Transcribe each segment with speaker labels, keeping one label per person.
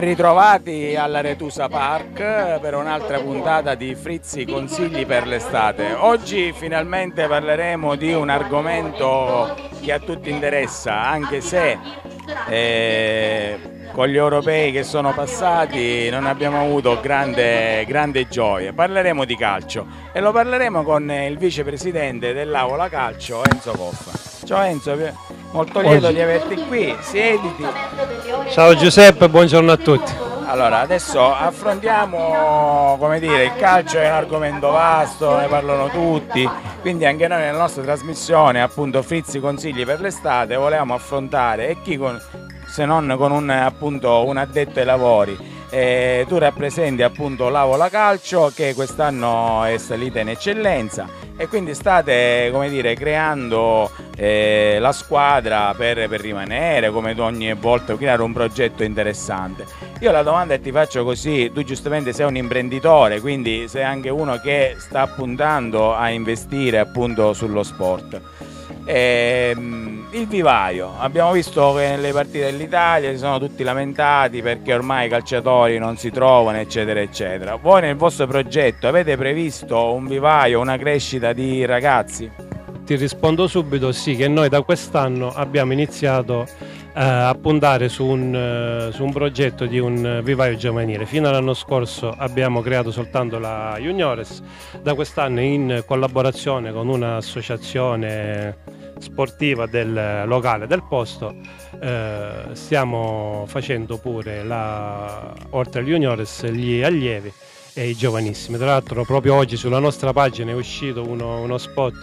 Speaker 1: Ben ritrovati alla Retusa Park per un'altra puntata di Frizzi Consigli per l'estate. Oggi finalmente parleremo di un argomento che a tutti interessa, anche se eh, con gli europei che sono passati non abbiamo avuto grande, grande gioia. Parleremo di calcio e lo parleremo con il vicepresidente dell'Aula Calcio Enzo Coffa. Ciao Enzo, molto lieto Oggi. di averti qui, siediti.
Speaker 2: Ciao Giuseppe, buongiorno a tutti.
Speaker 1: Allora, adesso affrontiamo, come dire, il calcio è un argomento vasto, ne parlano tutti, quindi anche noi nella nostra trasmissione, appunto Frizzi Consigli per l'estate, volevamo affrontare e chi con, se non con un, appunto, un addetto ai lavori eh, tu rappresenti appunto l'Avola Calcio che quest'anno è salita in eccellenza e quindi state dire, creando eh, la squadra per, per, rimanere come ogni volta creare un progetto interessante. Io la domanda ti faccio così, tu giustamente sei un imprenditore quindi sei anche uno che sta puntando a investire appunto sullo sport. Ehm, il vivaio, abbiamo visto che nelle partite dell'Italia si sono tutti lamentati perché ormai i calciatori non si trovano eccetera eccetera. Voi nel vostro progetto avete previsto un vivaio, una crescita di ragazzi?
Speaker 2: Ti rispondo subito sì che noi da quest'anno abbiamo iniziato eh, a puntare su un, eh, su un, progetto di un vivaio giovanile. Fino all'anno scorso abbiamo creato soltanto la Juniores, da quest'anno in collaborazione con un'associazione sportiva del locale del posto eh, stiamo facendo pure la, oltre agli juniores gli allievi e i giovanissimi. Tra l'altro proprio oggi sulla nostra pagina è uscito uno, uno spot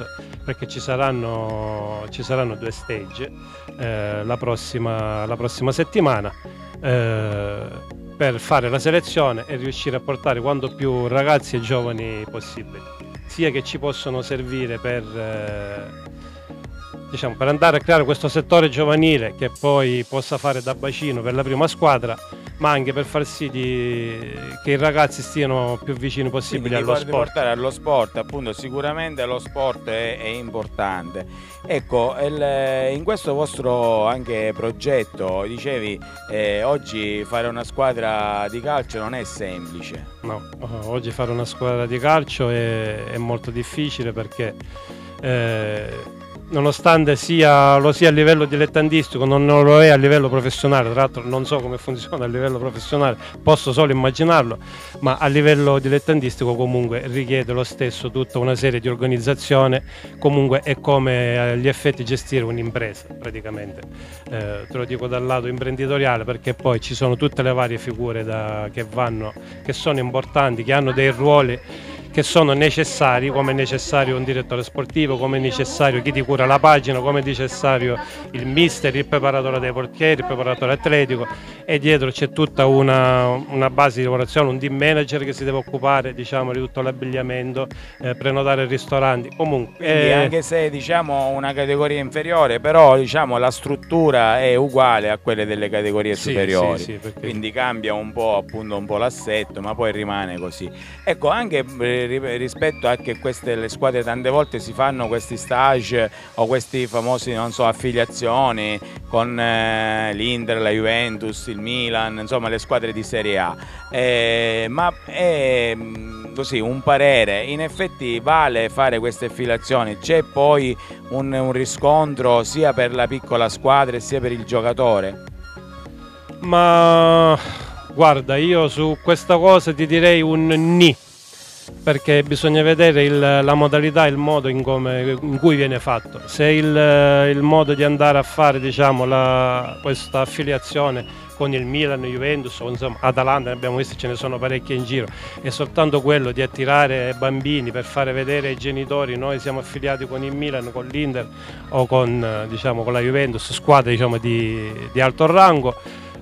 Speaker 2: perché ci saranno, ci saranno due stage eh, la, prossima, la, prossima, settimana eh, per fare la selezione e riuscire a portare quanto più ragazzi e giovani possibili, sia che ci possono servire per eh, diciamo, per andare a creare questo settore giovanile che poi possa fare da bacino per la prima squadra, ma anche per far sì di, che i ragazzi stiano più vicini possibile Quindi allo sport.
Speaker 1: portare allo sport, appunto, sicuramente lo sport è, è importante. Ecco, il, in questo vostro anche progetto, dicevi, eh, oggi fare una squadra di calcio non è semplice.
Speaker 2: No, oggi fare una squadra di calcio è, è molto difficile perché eh, nonostante sia, lo sia a livello dilettantistico, non lo è a livello professionale, tra l'altro non so come funziona a livello professionale, posso solo immaginarlo, ma a livello dilettantistico comunque richiede lo stesso tutta una serie di organizzazione, comunque è come agli effetti gestire un'impresa praticamente, eh, te lo dico dal lato imprenditoriale perché poi ci sono tutte le varie figure da, che vanno, che sono importanti, che hanno dei ruoli che sono necessari, come è necessario un direttore sportivo, come è necessario chi ti cura la pagina, come è necessario il mister, il preparatore dei portieri, il preparatore atletico e dietro c'è tutta una, una, base di lavorazione, un team manager che si deve occupare diciamo, di tutto l'abbigliamento, eh, prenotare i ristoranti. Comunque,
Speaker 1: eh... anche se diciamo una categoria inferiore, però diciamo, la struttura è uguale a quelle delle categorie sì, superiori, sì, sì, perché... quindi cambia un po', appunto, un po' l'assetto, ma poi rimane così. Ecco, anche eh, rispetto a che queste le squadre tante volte si fanno questi stage o questi famosi so, affiliazioni con eh, l'Inter, la Juventus, il Milan, insomma le squadre di Serie A. Eh, ma è mm, così un parere, in effetti vale fare queste affiliazioni, c'è poi un, un riscontro sia per la piccola squadra sia per il giocatore?
Speaker 2: Ma guarda, io su questa cosa ti direi un ni perché bisogna vedere il, la modalità e il modo in, come, in, cui viene fatto. Se il, il modo di andare a fare diciamo, la, questa affiliazione con il Milan, Juventus insomma Atalanta, abbiamo visto ce ne sono parecchie in giro, è soltanto quello di attirare bambini per fare vedere ai genitori noi siamo affiliati con il Milan, con l'Inter o con, diciamo, con la Juventus, squadre diciamo, di, di alto rango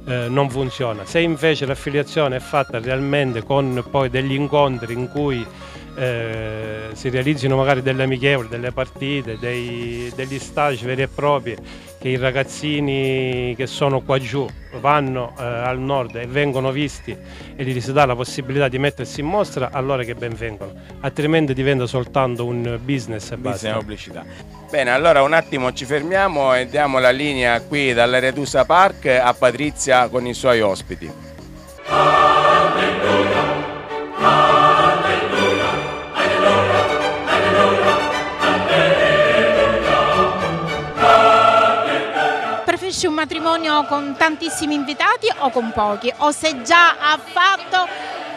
Speaker 2: eh, non funziona. Se invece l'affiliazione è fatta realmente con poi degli incontri in cui eh, si realizzino magari delle amichevoli, delle partite, dei, degli stage veri e propri che i ragazzini che sono qua giù vanno eh, al nord e vengono visti e gli si dà la possibilità di mettersi in mostra, allora che ben vengono, altrimenti diventa soltanto un business e
Speaker 1: business basta. pubblicità. Bene, allora un attimo ci fermiamo e diamo la linea qui dall'Eredusa Park a Patrizia con i suoi ospiti.
Speaker 3: Preferisci un matrimonio con tantissimi invitati o con pochi? O se già ha fatto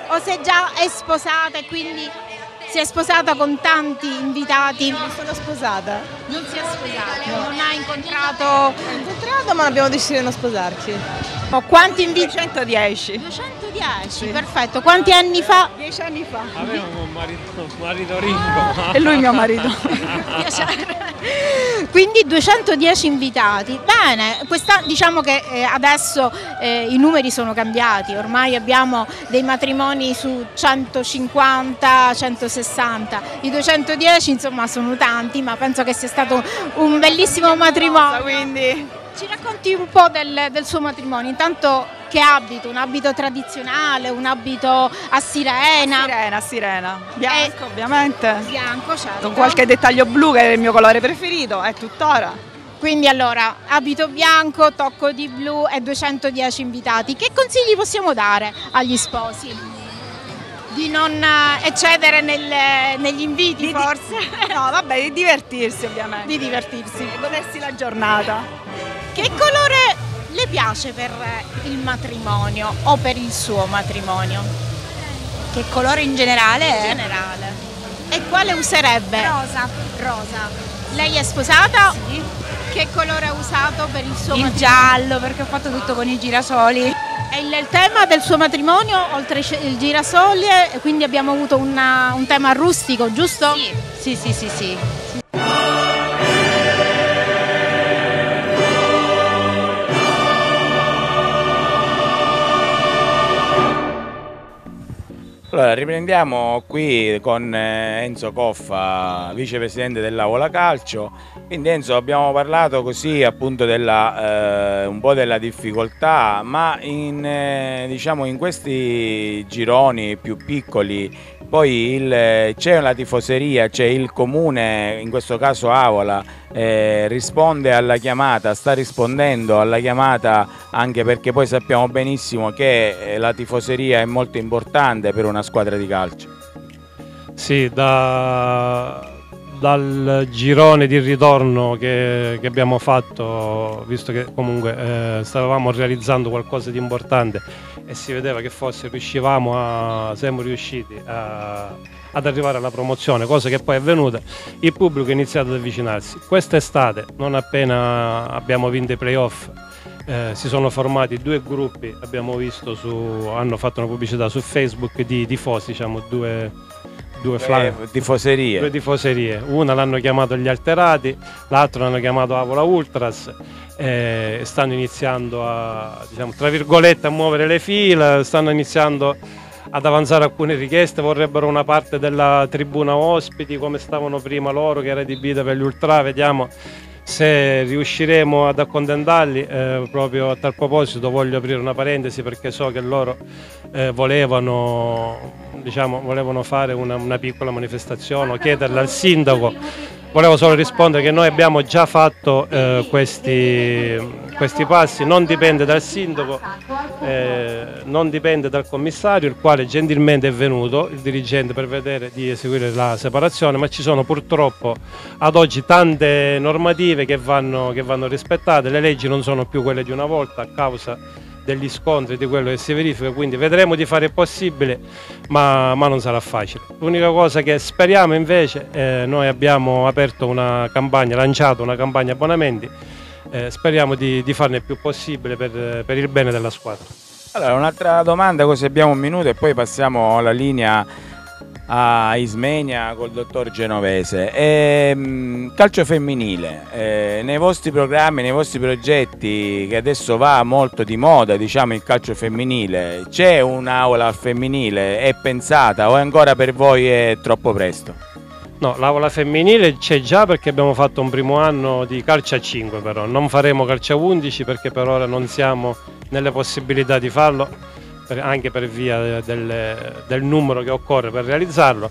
Speaker 3: o se già è sposata e quindi si è sposata con tanti invitati?
Speaker 4: Non sono sposata.
Speaker 3: Non si è sposata, non ha incontrato... Ho
Speaker 4: incontrato ma abbiamo deciso di non sposarci.
Speaker 3: Oh, quanti invitati?
Speaker 4: 210.
Speaker 3: 210, sì. perfetto. Quanti anni fa?
Speaker 4: Dieci anni fa.
Speaker 2: Avevo un marito, un marito ricco.
Speaker 4: E lui mio marito.
Speaker 3: Piacere. Quindi 210 invitati. Bene, questa, diciamo che eh, adesso eh, i numeri sono cambiati, ormai abbiamo dei matrimoni su 150, 160. I 210 insomma sono tanti, ma penso che sia stato un bellissimo matrimonio.
Speaker 4: Quindi
Speaker 3: ci racconti un po' del, del, suo matrimonio, intanto che abito? Un abito tradizionale, un abito a sirena?
Speaker 4: A sirena, a sirena, bianco eh, ovviamente.
Speaker 3: Bianco, certo.
Speaker 4: Con qualche dettaglio blu che è il mio colore preferito, è tuttora.
Speaker 3: Quindi allora, abito bianco, tocco di blu e 210 invitati. Che consigli possiamo dare agli sposi? Di non eh, eccedere nel, negli inviti
Speaker 4: di
Speaker 3: forse?
Speaker 4: Di, no, vabbè, di divertirsi ovviamente.
Speaker 3: Di divertirsi.
Speaker 4: E godersi la giornata.
Speaker 3: Che colore le piace per il matrimonio o per il suo matrimonio?
Speaker 5: Che colore in generale?
Speaker 3: In generale. E quale userebbe?
Speaker 5: Rosa.
Speaker 3: Rosa. Lei è sposata?
Speaker 5: Sì.
Speaker 3: Che colore ha usato per il suo
Speaker 5: il
Speaker 3: matrimonio?
Speaker 5: Il giallo, perché ho fatto tutto con i girasoli.
Speaker 3: E il tema del suo matrimonio, oltre il girasoli, quindi abbiamo avuto una, un tema rustico, giusto?
Speaker 5: Sì, sì, sì, sì. sì.
Speaker 1: Allora, riprendiamo qui con eh, Enzo Coffa, vicepresidente dell'Avola Calcio. Quindi Enzo abbiamo parlato così appunto della, eh, un po' della difficoltà, ma in, eh, diciamo, in questi gironi più piccoli poi c'è la tifoseria, c'è il comune, in questo caso Avola, eh, risponde alla chiamata, sta rispondendo alla chiamata anche perché poi sappiamo benissimo che eh, la tifoseria è molto importante per una squadra di calcio.
Speaker 2: Sì, da, dal girone di ritorno che, che, abbiamo fatto, visto che comunque eh, stavamo realizzando qualcosa di importante e si vedeva che forse riuscivamo a, siamo riusciti a, ad arrivare alla promozione, cosa che poi è avvenuta, il pubblico ha iniziato ad avvicinarsi. Quest'estate, non appena abbiamo vinto i playoff, eh, si sono formati due gruppi, abbiamo visto su, hanno fatto una pubblicità su Facebook di tifosi, diciamo due, due,
Speaker 1: flan- tifoserie.
Speaker 2: due tifoserie. Una l'hanno chiamato gli alterati, l'altra l'hanno chiamato Avola Ultras eh, stanno iniziando a, diciamo, tra virgolette, a muovere le fila, stanno iniziando ad avanzare alcune richieste, vorrebbero una parte della tribuna ospiti come stavano prima loro che era adibita per gli ultra, vediamo se riusciremo ad accontentarli. Eh, proprio a tal proposito voglio aprire una parentesi perché so che loro eh, volevano, diciamo, volevano, fare una, una piccola manifestazione o chiederle al sindaco Volevo solo rispondere che noi abbiamo già fatto eh, questi, questi, passi, non dipende dal sindaco, eh, non dipende dal commissario, il quale gentilmente è venuto, il dirigente, per vedere di eseguire la separazione, ma ci sono purtroppo ad oggi tante normative che vanno, che vanno rispettate, le leggi non sono più quelle di una volta a causa degli scontri, di quello che si verifica, quindi vedremo di fare il possibile, ma, ma non sarà facile. L'unica cosa che speriamo invece, eh, noi abbiamo aperto una campagna, lanciato una campagna abbonamenti, eh, speriamo di, di, farne il più possibile per, per il bene della squadra.
Speaker 1: Allora, un'altra domanda, così abbiamo un minuto e poi passiamo alla linea a Ismenia col dottor Genovese. E, ehm, calcio femminile, eh, nei vostri programmi, nei vostri progetti che adesso va molto di moda, diciamo il calcio femminile, c'è un'aula femminile? È pensata o ancora per voi è troppo presto?
Speaker 2: No, l'aula femminile c'è già perché abbiamo fatto un primo anno di calcio a 5 però, non faremo calcio a 11 perché per ora non siamo nelle possibilità di farlo per, anche per via del, del, numero che occorre per realizzarlo.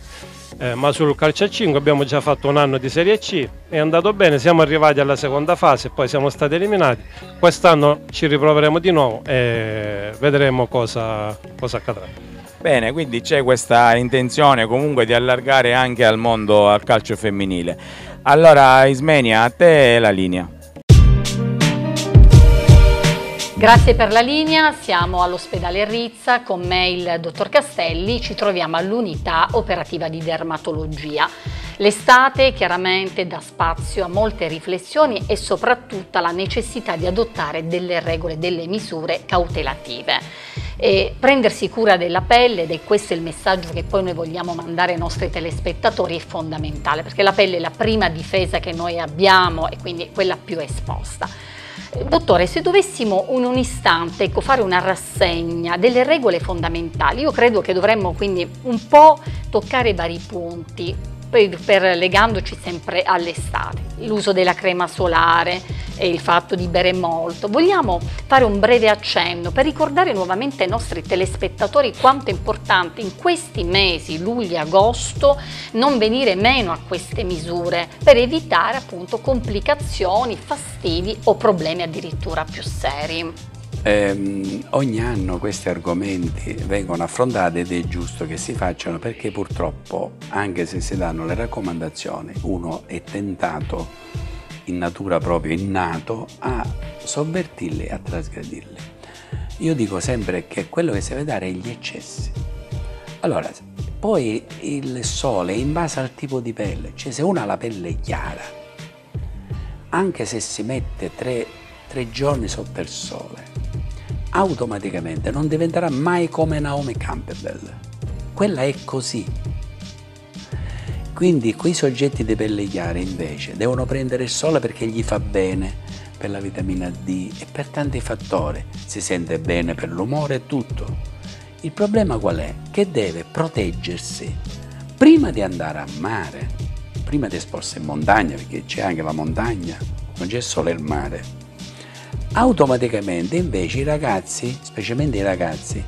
Speaker 2: eh, ma sul calcio a 5 abbiamo già fatto un anno di Serie C, è andato bene, siamo arrivati alla seconda fase, poi siamo stati eliminati, quest'anno ci riproveremo di nuovo e vedremo cosa, cosa accadrà.
Speaker 1: Bene, quindi c'è questa intenzione comunque di allargare anche al mondo al calcio femminile. Allora Ismenia, a te la linea.
Speaker 6: Grazie per la linea, siamo all'ospedale Rizza, con me il dottor Castelli, ci troviamo all'unità operativa di dermatologia. L'estate chiaramente dà spazio a molte riflessioni e soprattutto alla necessità di adottare delle regole, delle misure cautelative. E prendersi cura della pelle, ed è questo il messaggio che poi noi vogliamo mandare ai nostri telespettatori, è fondamentale, perché la pelle è la prima difesa che noi abbiamo e quindi quella più esposta. Dottore, se dovessimo in un istante ecco, fare una rassegna delle regole fondamentali, io credo che dovremmo quindi un po' toccare vari punti per, legandoci sempre all'estate, l'uso della crema solare e il fatto di bere molto. Vogliamo fare un breve accenno per ricordare nuovamente ai nostri telespettatori quanto è importante in questi mesi, luglio e agosto, non venire meno a queste misure per evitare appunto complicazioni, fastidi o problemi addirittura più seri.
Speaker 7: Eh, ogni anno questi argomenti vengono affrontati ed è giusto che si facciano perché purtroppo anche se si danno le raccomandazioni uno è tentato in natura proprio innato a sovvertirle e a trasgredirle. Io dico sempre che quello che si deve dare è gli eccessi. Allora, poi il sole in base al tipo di pelle, cioè se uno ha la pelle chiara, anche se si mette tre, tre giorni sotto il sole, automaticamente non diventerà mai come Naomi Campbell. Quella è così. Quindi quei soggetti di pelle chiara invece devono prendere il sole perché gli fa bene per la vitamina D e per tanti fattori. Si sente bene per l'umore e tutto. Il problema qual è? Che deve proteggersi prima di andare a mare, prima di esporsi in montagna, perché c'è anche la montagna, non c'è solo il mare automaticamente invece i ragazzi, specialmente i ragazzi,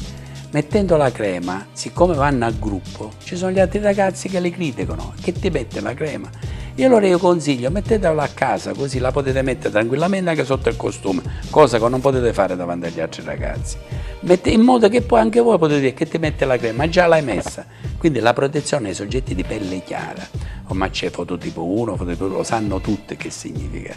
Speaker 7: mettendo la crema, siccome vanno a gruppo, ci sono gli altri ragazzi che li criticano, che ti mette la crema. E allora io consiglio, mettetela a casa, così la potete mettere tranquillamente anche sotto il costume, cosa che non potete fare davanti agli altri ragazzi. Mette in modo che poi anche voi potete dire che ti mette la crema, già l'hai messa. Quindi la protezione ai soggetti di pelle chiara, ormai c'è fototipo 1, fototipo 2, lo sanno tutte che significa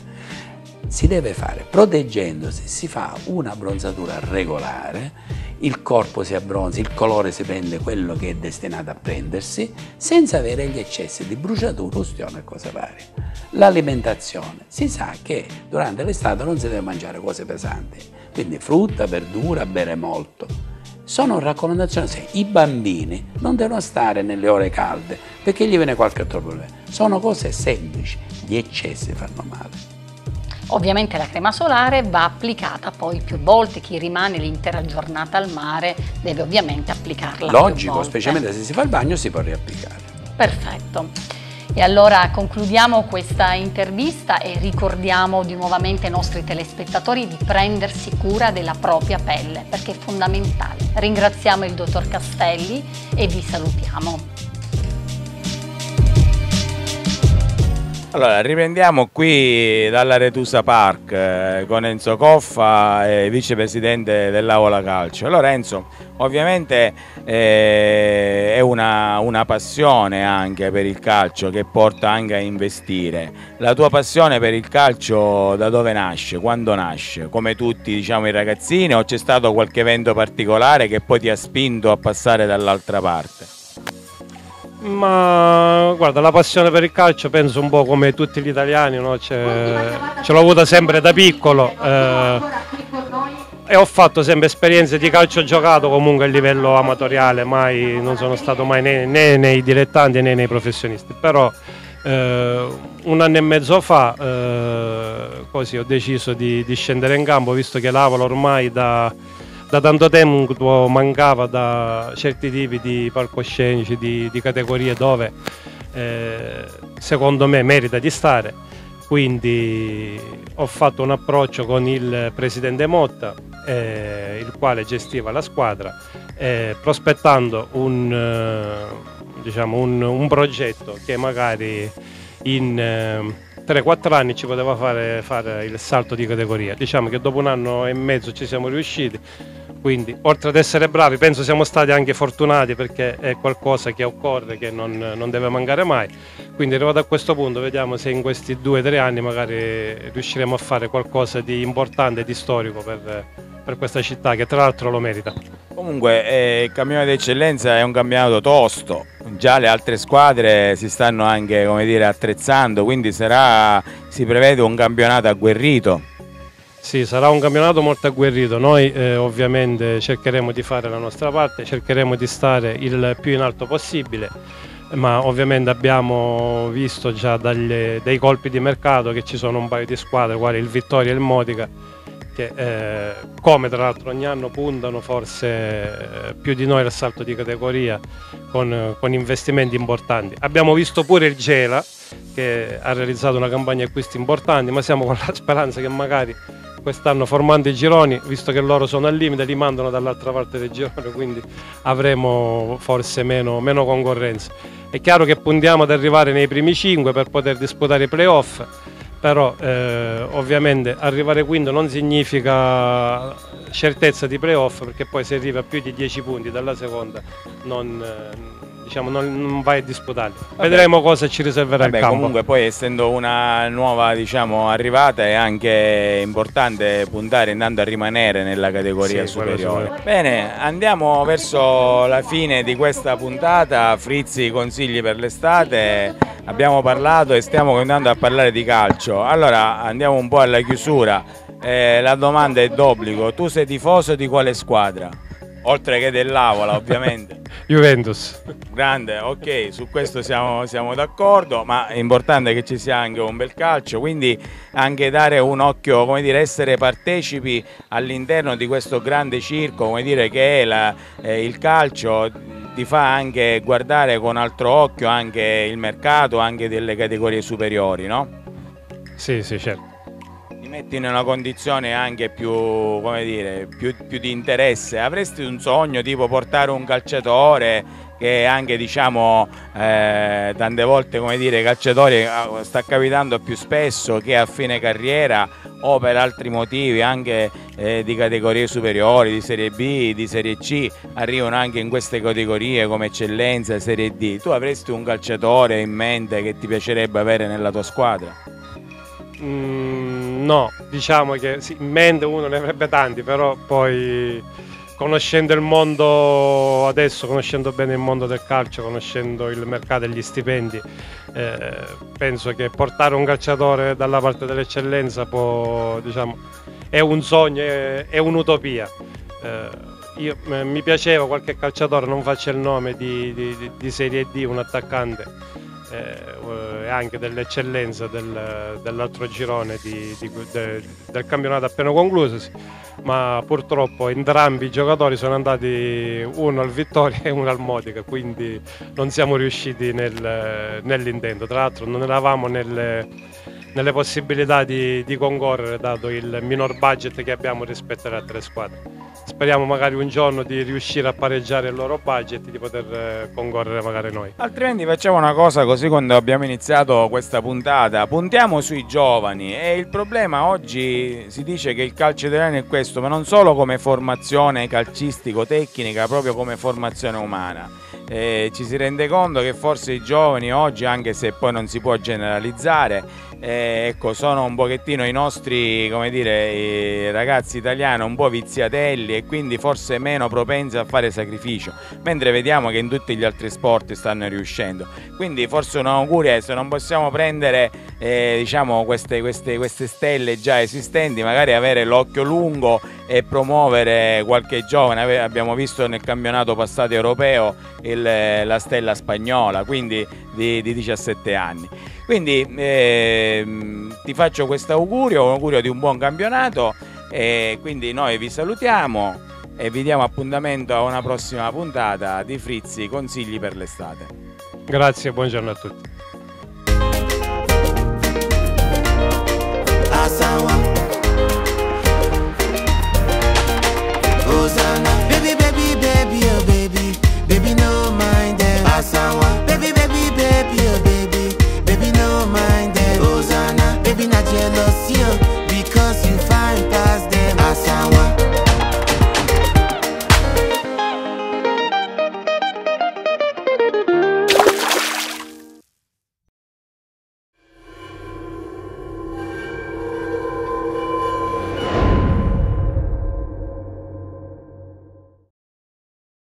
Speaker 7: si deve fare proteggendosi, si fa una bronzatura regolare, il corpo si abbronza, il colore si prende quello che è destinato a prendersi, senza avere gli eccessi di bruciatura, ustione e cose varie. L'alimentazione, si sa che durante l'estate non si deve mangiare cose pesanti, quindi frutta, verdura, bere molto. Sono raccomandazioni, se i bambini non devono stare nelle ore calde perché gli viene qualche altro problema. Sono cose semplici, gli eccessi fanno male.
Speaker 6: Ovviamente la crema solare va applicata poi più volte, chi rimane l'intera giornata al mare deve ovviamente applicarla
Speaker 7: Logico, specialmente se si fa il bagno si può riapplicare.
Speaker 6: Perfetto. E allora concludiamo questa intervista e ricordiamo di nuovamente ai nostri telespettatori di prendersi cura della propria pelle perché è fondamentale. Ringraziamo il dottor Castelli e vi salutiamo.
Speaker 1: Allora, riprendiamo qui dalla Retusa Park eh, con Enzo Coffa, eh, vicepresidente dell'Avola Calcio. Allora Enzo, ovviamente eh, è una, una, passione anche per il calcio che porta anche a investire. La tua passione per il calcio da dove nasce? Quando nasce? Come tutti diciamo, i ragazzini o c'è stato qualche evento particolare che poi ti ha spinto a passare dall'altra parte?
Speaker 2: Ma guarda, la passione per il calcio penso un po' come tutti gli italiani, no? ce l'ho avuta sempre da piccolo eh, e ho fatto sempre esperienze di calcio giocato comunque a livello amatoriale, mai, non sono stato mai né, né nei dilettanti né nei professionisti, però eh, un anno e mezzo fa eh, così ho deciso di, di scendere in campo visto che l'Avola ormai da da tanto tempo mancava da certi tipi di palcoscenici, di, di categorie dove eh, secondo me merita di stare. Quindi ho fatto un approccio con il presidente Motta, eh, il quale gestiva la squadra, eh, prospettando un, diciamo, un, un, progetto che magari in eh, 3-4 anni ci poteva fare, fare il salto di categoria. Diciamo che dopo un anno e mezzo ci siamo riusciti quindi, oltre ad essere bravi, penso siamo stati anche fortunati perché è qualcosa che occorre, che non, non deve mancare mai. Quindi, arrivato a questo punto, vediamo se in questi due o tre anni magari riusciremo a fare qualcosa di importante e di storico per, per questa città, che tra l'altro lo merita.
Speaker 1: Comunque, eh, il campionato d'eccellenza è un campionato tosto, già le altre squadre si stanno anche dire, attrezzando, quindi sarà, si prevede un campionato agguerrito.
Speaker 2: Sì, sarà un campionato molto agguerrito, noi eh, ovviamente cercheremo di fare la nostra parte, cercheremo di stare il più in alto possibile, ma ovviamente abbiamo visto già dagli, dai colpi di mercato che ci sono un paio di squadre, quali il Vittoria e il Modica, che eh, come tra l'altro ogni anno puntano forse eh, più di noi al salto di categoria con, con investimenti importanti. Abbiamo visto pure il Gela che ha realizzato una campagna acquisti importanti, ma siamo con la speranza che magari quest'anno formando i gironi, visto che loro sono al limite, li mandano dall'altra parte del girone, quindi avremo forse meno, meno, concorrenza. È chiaro che puntiamo ad arrivare nei primi 5 per poter disputare i playoff, però eh, ovviamente arrivare quinto non significa certezza di playoff perché poi se arriva a più di 10 punti dalla seconda non, diciamo, non, non vai a disputarli. Vedremo cosa ci riserverà
Speaker 1: Vabbè,
Speaker 2: il campo.
Speaker 1: Comunque poi essendo una nuova diciamo, arrivata è anche importante puntare andando a rimanere nella categoria sì, superiore. Bene, andiamo verso la fine di questa puntata, Frizzi consigli per l'estate, abbiamo parlato e stiamo continuando a parlare di calcio, allora andiamo un po' alla chiusura, eh, la domanda è d'obbligo, tu sei tifoso di quale squadra? Oltre che dell'Avola ovviamente.
Speaker 2: Juventus.
Speaker 1: Grande, ok, su questo siamo, siamo, d'accordo, ma è importante che ci sia anche un bel calcio, quindi anche dare un occhio, come dire, essere partecipi all'interno di questo grande circo, come dire, che è la, eh, il calcio, ti fa anche guardare con altro occhio anche il mercato, anche delle categorie superiori, no?
Speaker 2: Sì, sì, certo
Speaker 1: metti in una condizione anche più, come dire, più, più di interesse, avresti un sogno tipo portare un calciatore che anche diciamo eh, tante volte come dire calciatori ah, sta capitando più spesso che a fine carriera o per altri motivi anche eh, di categorie superiori, di Serie B, di Serie C, arrivano anche in queste categorie come eccellenza, Serie D. Tu avresti un calciatore in mente che ti piacerebbe avere nella tua squadra?
Speaker 2: Mm, no, diciamo che sì, in mente uno ne avrebbe tanti, però poi conoscendo il mondo adesso, conoscendo bene il mondo del calcio, conoscendo il mercato e gli stipendi, eh, penso che portare un calciatore dalla parte dell'eccellenza può, diciamo, è un sogno, è, è un'utopia. Eh, io, eh, mi piaceva qualche calciatore, non faccio il nome di, di, di Serie D, un attaccante e anche dell'eccellenza del, dell'altro girone di, di, de, del campionato appena concluso, ma purtroppo entrambi i giocatori sono andati uno al Vittoria e uno al Modica, quindi non siamo riusciti nel, nell'intento. Tra l'altro non eravamo nelle, nelle possibilità di, di concorrere dato il minor budget che abbiamo rispetto alle altre squadre speriamo magari un giorno di riuscire a pareggiare il loro budget e di poter eh, concorrere magari noi.
Speaker 1: Altrimenti facciamo una cosa così quando abbiamo iniziato questa puntata, puntiamo sui giovani e il problema oggi si dice che il calcio italiano è questo, ma non solo come formazione calcistico-tecnica, proprio come formazione umana. Eh, ci si rende conto che forse i giovani oggi, anche se poi non si può generalizzare, eh, ecco, sono un pochettino i nostri come dire, i ragazzi italiani un po' viziatelli e quindi forse meno propensi a fare sacrificio, mentre vediamo che in tutti gli altri sport stanno riuscendo. Quindi forse un augurio è se non possiamo prendere eh, diciamo, queste, queste, queste stelle già esistenti, magari avere l'occhio lungo e promuovere qualche giovane. Abbiamo visto nel campionato passato europeo il, la stella spagnola, quindi di, di 17 anni. Quindi ehm, ti faccio questo augurio, un augurio di un buon campionato e quindi noi vi salutiamo e vi diamo appuntamento a una prossima puntata di Frizzi Consigli per l'estate.
Speaker 2: Grazie, buongiorno a tutti.